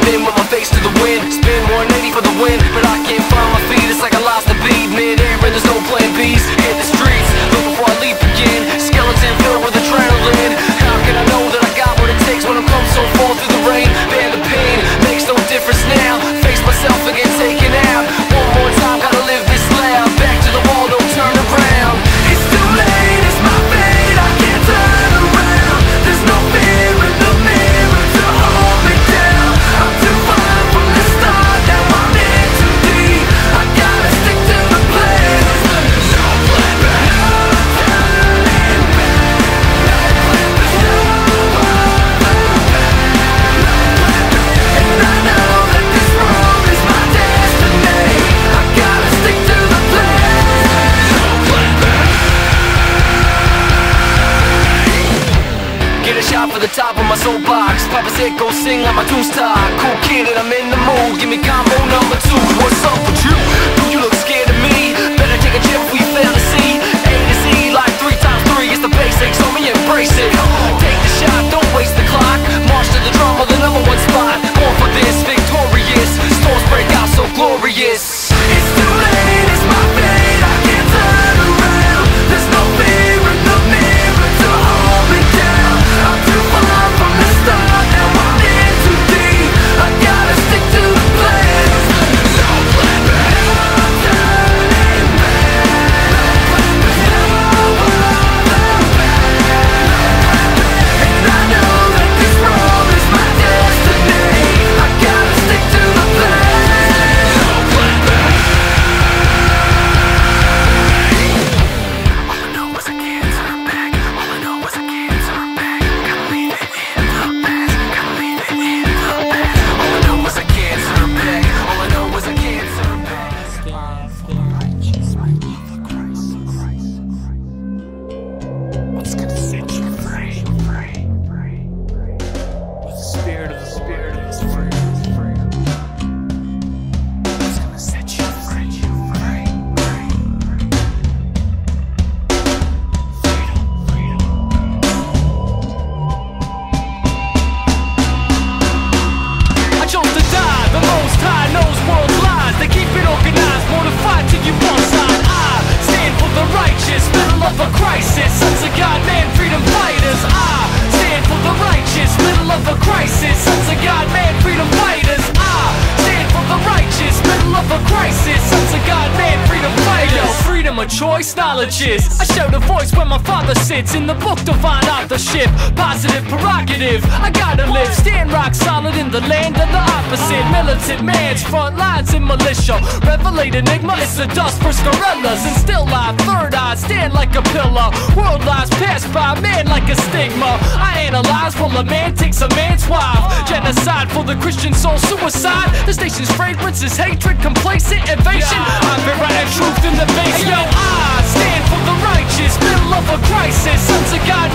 I've been with my face to the wind. Spin 180 for the win But I can't find my feet, it's like I lost my. Papa said go sing like my tune star. Cool kid and I'm in the mood. Give me combo number two. What's up with you? Do you look scared of me? Better take a chip we fail to see. A to Z like three times three. It's the basics, so me embrace it. Middle of a crisis. Sons of God, man, freedom fighters. I choice, knowledge is. I show the voice where my father sits in the book, divine authorship. Positive prerogative. I gotta live, stand rock solid in the land of the opposite. Militant man's front lines in militia. Revelate enigma, it's the dust for gorillas. And still live, third eye, stand like a pillar. World lies pass by man like a stigma. Analyze while a man takes a man's wife. Genocide for the Christian soul, suicide. The station's fragrance is hatred, complacent evasion. I've been writing truth in the basement. Yo, I stand for the righteous, middle of a crisis. Sons of God,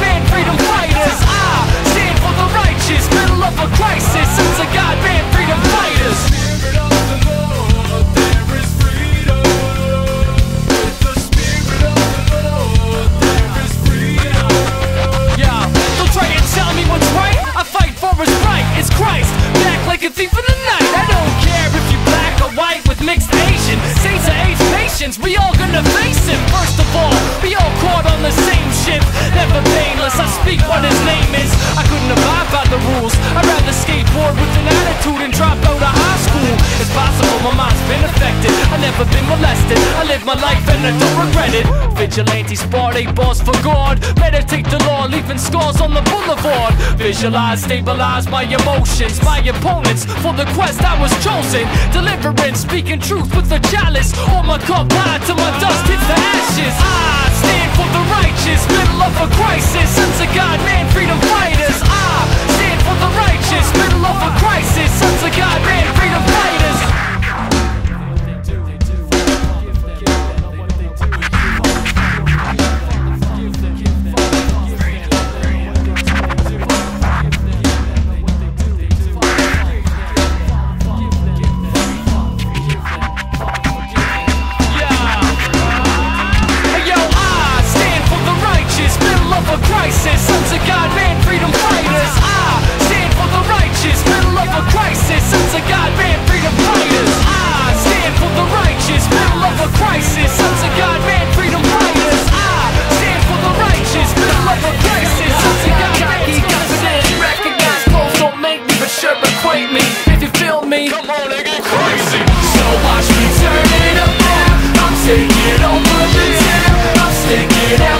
a thief in the night. I don't care if you black or white with mixed Asian. Saints of age patience, we all gonna face him. First of all, we all caught on the same ship. Never painless, I speak what his name is. I couldn't abide by the rules. I'd rather skateboard with an attitude and drop out of high school. It's possible my mind's been affected. I never been molested. I live my life and I don't regret it. Vigilante sport, boss for God. Meditate the law, leaving scars on the boulevard. Visualize, stabilize my emotions, my opponents. For the quest I was chosen. Deliverance, speaking truth with the chalice. All my cup high till my dust hits the ashes. I stand for the righteous, middle of a crisis. Get out.